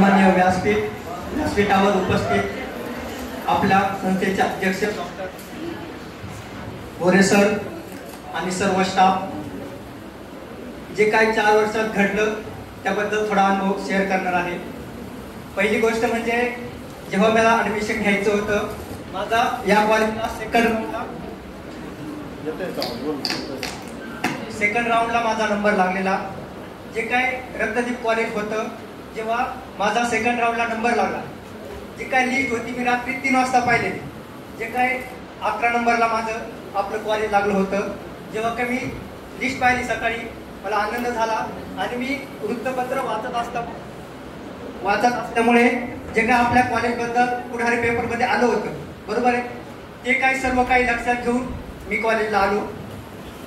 सन्मान्य व्यासपीठ व्यासपीठावर उपस्थित आपल्या संस्थेचे अध्यक्ष डॉक्टर गोरे सर आणि सर्व स्टाफ जे काही चार वर्षात घडलं त्याबद्दल थोडा अनुभव शेअर करणार आहे. पहिली गोष्ट म्हणजे जेव्हा मला ऍडमिशन घ्यायचं होतं माझा या कॉलेजला सेकंड राऊंडला सेकंड राऊंडला माझा नंबर लागलेला. जे काय रक्तदीप कॉलेज होतं जेव्हा माझा सेकंड राऊंडला नंबर लागला जे काय लिस्ट होती मी रात्री तीन वाजता पाहिले. जे काय अकरा नंबरला माझं आपलं कॉलेज लागलं होतं. जेव्हा का मी लिस्ट पाहिली सकाळी मला आनंद झाला आणि मी वृत्तपत्र वाचत असता वाचत असल्यामुळे जे काय आपल्या कॉलेजबद्दल पुढारी पेपरमध्ये आलं होतं. बरोबर आहे? ते काय सर्व काही लक्षात घेऊन मी कॉलेजला आलो.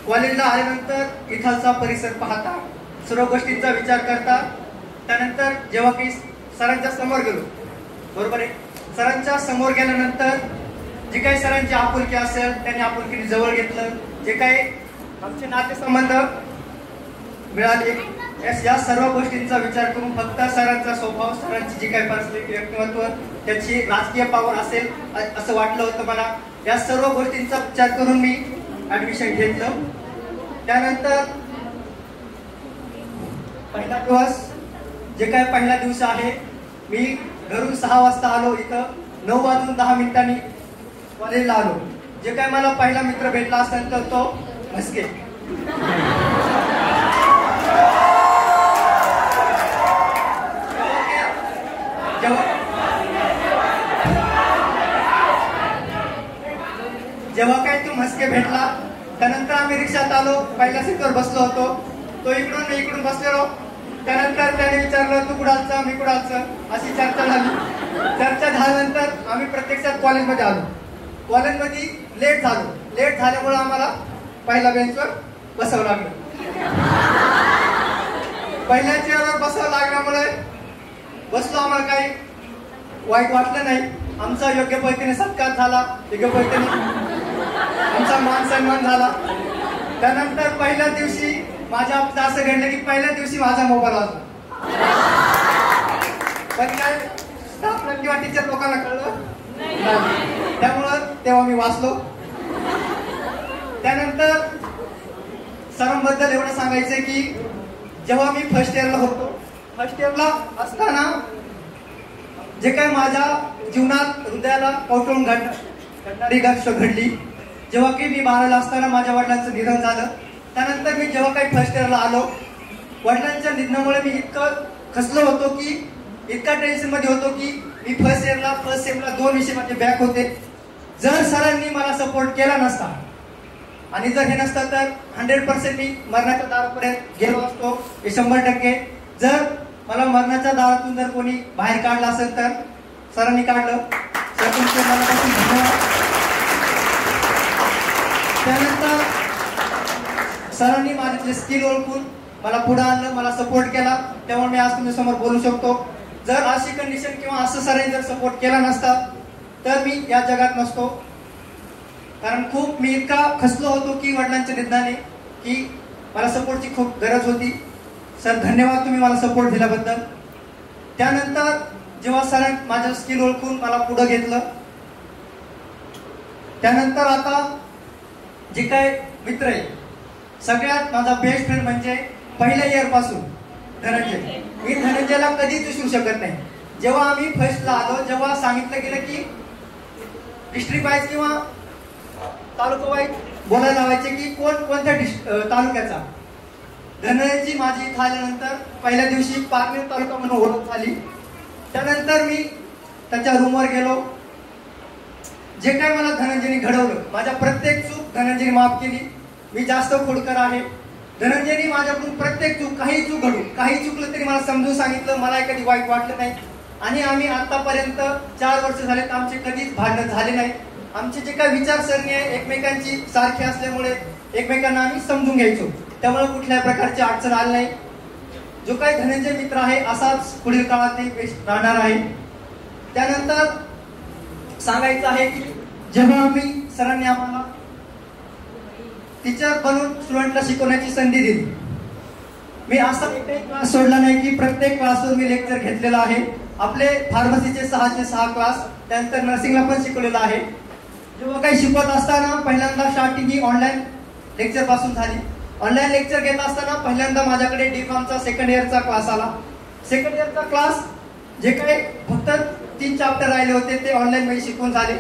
कॉलेजला आल्यानंतर इथालचा परिसर पाहता सर्व गोष्टींचा विचार करता त्यानंतर जेव्हा मी सरांच्या समोर गेलो बरोबर आहे? सरांच्या समोर गेल्यानंतर जे काही सरांची आपुलकी असेल त्यांनी आपुलकीने जवळ घेतलं. जे काही आमचे नातेसंबंध मिळाले यास- या सर्व गोष्टींचा विचार करून फक्त सरांचा स्वभाव सरांची जी काही पर्सनॅलिटी व्यक्तिमत्व त्याची राजकीय पावर असेल असं वाटलं होतं मला. या सर्व गोष्टींचा विचार करून मी ऍडमिशन घेतलं. त्यानंतर पहिला दिवस जे काय पहिला दिवस आहे मी घरून सहा वाजता आलो इथं. नऊ वाजून दहा मिनिटांनी कॉलेजला आलो. जे काय मला पहिला मित्र भेटला असेल तर तो म्हस्के. जेव्हा जेव्हा काय तू म्हस्के भेटला त्यानंतर आम्ही रिक्षात आलो. पहिल्या सीटवर बसलो होतो. तो इकडून मी इकडून बसलेलो. त्यानंतर त्याने विचारलं तू कुडालचं मी कुडालचं? अशी चर्चा झाली. चर्चा झाल्यानंतर आम्ही प्रत्यक्षात कॉलेजमध्ये आलो. कॉलेजमध्ये लेट झालो. लेट झाल्यामुळे आम्हाला पहिल्या बेंचवर बसावं लागलं. पहिल्या चेअरवर बसावं लागल्यामुळे बसलो आम्हाला काही वाईट वाटलं नाही. आमचा योग्य पद्धतीने सत्कार झाला. योग्य पद्धतीने आमचा मान सन्मान झाला. त्यानंतर पहिल्या दिवशी माझ्या बाबतीत असं घडलं की पहिल्या दिवशी माझा मोबाईल वाजला पण काय स्टाफला किंवा टीचर लोकांना कळलं? त्यामुळं तेव्हा मी वाचलो. त्यानंतर सरांबद्दल एवढं सांगायचं की जेव्हा मी फर्स्ट इयरला होतो फर्स्ट इयरला असताना जे काय माझ्या जीवनात हृदयाला कौटुंब घडणारी गोष्ट घडली. जेव्हा की मी बाराला असताना माझ्या वडिलांचं निधन झालं. त्यानंतर मी जेव्हा काही फर्स्ट इयरला आलो वडिलांच्या निधनामुळे मी इतकं खचलो होतो की इतका टेन्शनमध्ये होतो की मी फर्स्ट इयरला फर्स्ट सेमला दोन विषय माझे बॅक होते. जर सरांनी मला सपोर्ट केला नसता आणि जर हे नसतं तर हंड्रेड पर्सेंट मी मरणाच्या दारापर्यंत गेलो असतो हे शंभर टक्के. जर मला मरणाच्या दारातून जर कोणी बाहेर काढलं असेल तर सरांनी काढलं. सर तुमचे मनापासून धन्यवाद त्यानंतर सरांनी माझ्यातले स्किल ओळखून मला पुढे आणलं मला सपोर्ट केला. त्यामुळे मी आज तुमच्यासमोर बोलू शकतो. जर अशी कंडिशन किंवा असं सरांनी जर सपोर्ट केला नसता तर मी या जगात नसतो. कारण खूप मी इतका खसलो होतो की वडिलांच्या निधनाने की मला सपोर्टची खूप गरज होती. सर धन्यवाद तुम्ही मला सपोर्ट दिल्याबद्दल. त्यानंतर जेव्हा सरांनी माझं स्किल ओळखून मला पुढं घेतलं त्यानंतर आता जे काय मित्र आहे सगळ्यात माझा बेस्ट फ्रेंड म्हणजे पहिल्या इयरपासून धनंजय. मी धनंजयला कधीच विसरू शकत नाही. जेव्हा आम्ही फर्स्टला आलो जेव्हा सांगितलं गेलं की डिस्ट्रिक्ट वाईज किंवा तालुका वाईज बोलायला लावायचे की कोण कोणत्या डिस्ट तालुक्याचा. धनंजयची माझी इथं आल्यानंतर पहिल्या दिवशी पारनेर तालुका म्हणून ओळख झाली. त्यानंतर मी त्याच्या रूमवर गेलो. जे काय मला धनंजयने घडवलं माझ्या प्रत्येक चूक धनंजयने माफ केली. मी जास्त खोडकर आहे. धनंजयने माझ्याकडून प्रत्येक चूक काही चूक घडू काही चुकलं तरी मला समजून सांगितलं मला कधी वाईट वाटलं नाही. आणि आम्ही आतापर्यंत चार वर्ष झाले तर आमचे कधीच भांडण झाले नाही. आमचे जे काही विचारसरणी आहे एकमेकांची सारखी असल्यामुळे एकमेकांना आम्ही समजून घ्यायचो. त्यामुळे कुठल्याही प्रकारची अडचण आली नाही. जो काही धनंजय मित्र आहे असाच पुढील काळात राहणार आहे. त्यानंतर सांगायचं आहे की जेव्हा आम्ही सरांनी आम्हाला टीचर बनून स्टुडंटला शिकवण्याची संधी दिली. मी असा एकही क्लास सोडला नाही की प्रत्येक क्लासवर मी लेक्चर घेतलेला आहे. आपले फार्मसीचे सहाचे सहा क्लास त्यानंतर नर्सिंगला पण शिकवलेला आहे. जेव्हा काही शिकवत असताना पहिल्यांदा स्टार्टिंग ही ऑनलाईन लेक्चरपासून झाली. ऑनलाईन लेक्चर घेत असताना पहिल्यांदा माझ्याकडे डी फार्मचा सेकंड इयरचा क्लास आला. सेकंड इयरचा क्लास जे काही फक्त तीन चॅप्टर राहिले होते ते ऑनलाईन मध्ये शिकवून झाले.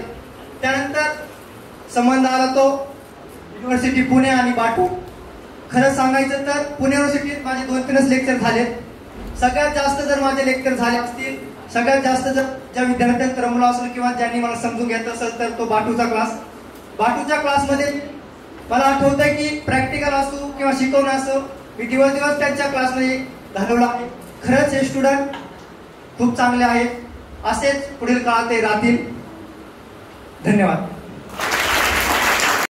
त्यानंतर संबंध आला तो युनिव्हर्सिटी पुणे आणि बाटू खरं सांगायचं तर पुणे युनिव्हर्सिटीत माझे दोन तीनच लेक्चर झालेत सगळ्यात जास्त जर माझे लेक्चर झाले असतील सगळ्यात जास्त जर ज्या विद्यार्थ्यांत रमलो असेल किंवा ज्यांनी मला समजून घेत असेल तर तो बाटूचा क्लास बाटूच्या क्लासमध्ये मला आठवत आहे की प्रॅक्टिकल असो किंवा शिकवणं असो मी दिवस दिवस त्यांच्या क्लासमध्ये घालवला आहे. खरंच हे स्टुडंट खूप चांगले आहेत. असेच पुढील काळात ते राहतील. धन्यवाद.